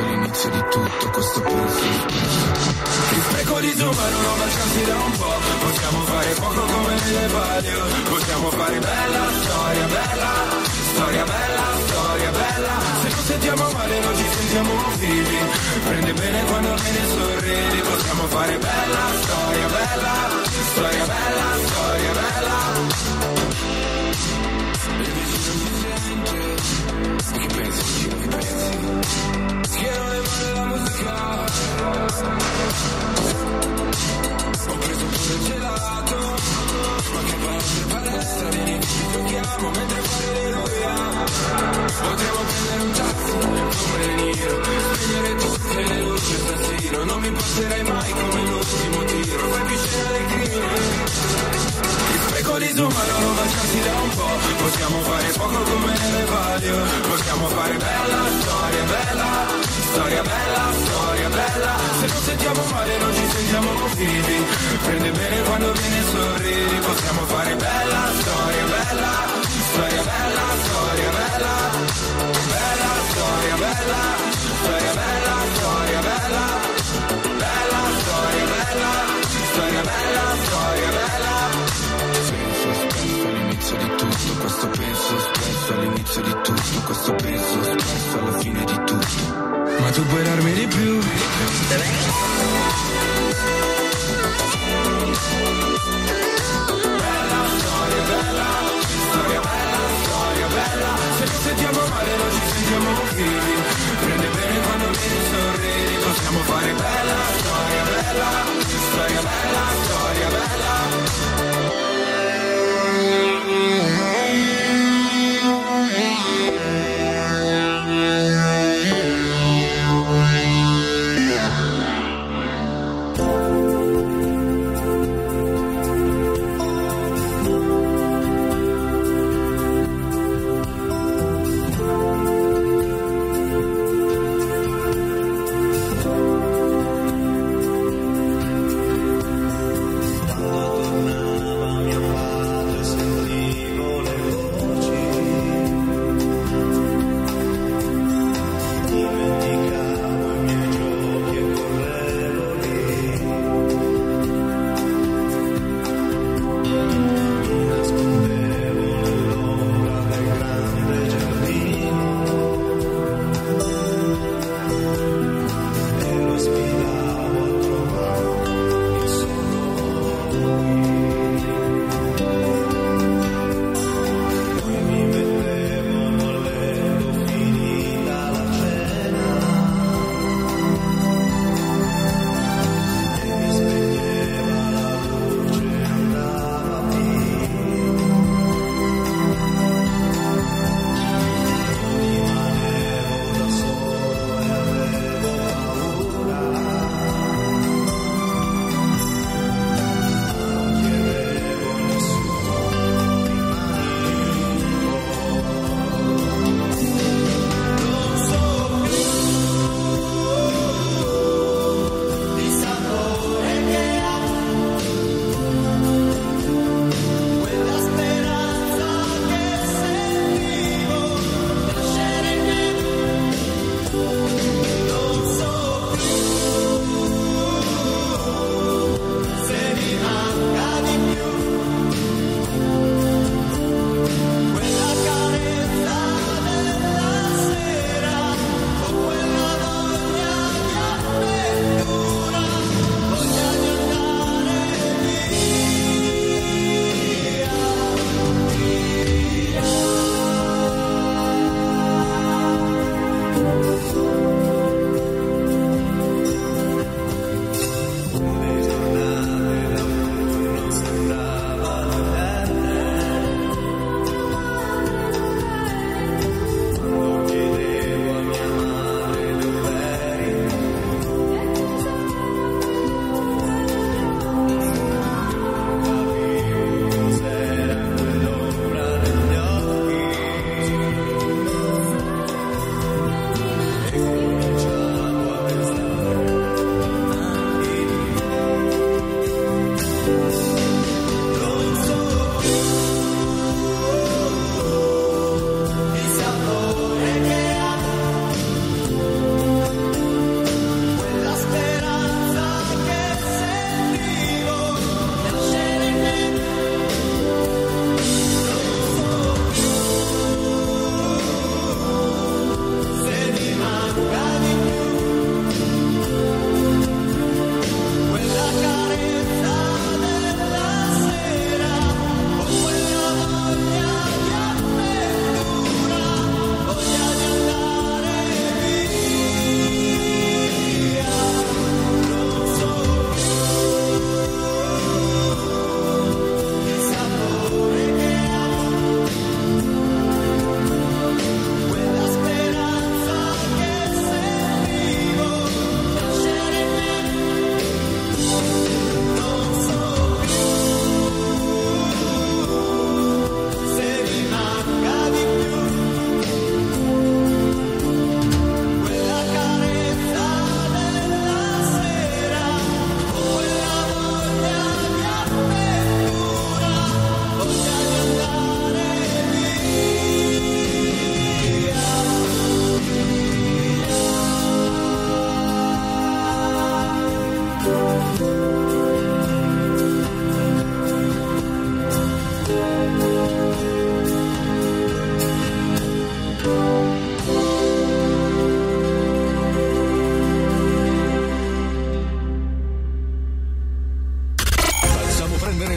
ecco l'inizio di tutto questo puzzo Gli specoli zoomano, non mancansi da un po' Possiamo fare poco come nelle palio Possiamo fare bella storia, bella Storia bella, storia bella. Se non sentiamo male non ci sentiamo vivi. Prende bene quando me ne sorridi. Possiamo fare bella storia, bella Storia bella, storia bella. che pensi, che pensi. Che non è male musica. questo peso spesso alla fine di tutto Ma tu puoi darmi di più?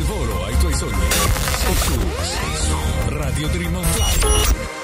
il volo ai tuoi sogni. Sei su, sei su Radio Dream Online.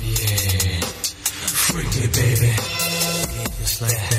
Yeah. Freak me, baby. Just like that.